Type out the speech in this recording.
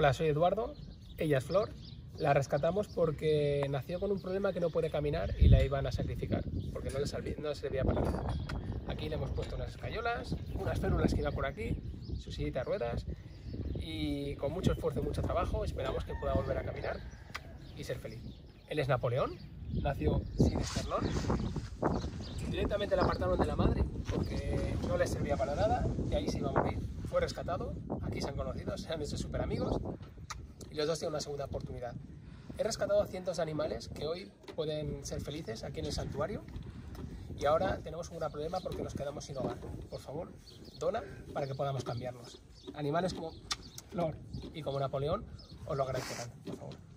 Hola, soy Eduardo, ella es Flor. La rescatamos porque nació con un problema que no puede caminar y la iban a sacrificar, porque no le, servía para nada. Aquí le hemos puesto unas escayolas, unas férulas que iba por aquí, su sillita de ruedas y con mucho esfuerzo y mucho trabajo esperamos que pueda volver a caminar y ser feliz. Él es Napoleón, nació sin esternón, directamente le apartaron de la madre porque no le servía para nada y ahí se iba a morir. Fue rescatado, aquí se han conocido, se han hecho súper amigos y los dos tienen una segunda oportunidad. He rescatado cientos de animales que hoy pueden ser felices aquí en el santuario y ahora tenemos un gran problema porque nos quedamos sin hogar. Por favor, dona para que podamos cambiarnos. Animales como Flor y como Napoleón os lo agradecerán, por favor.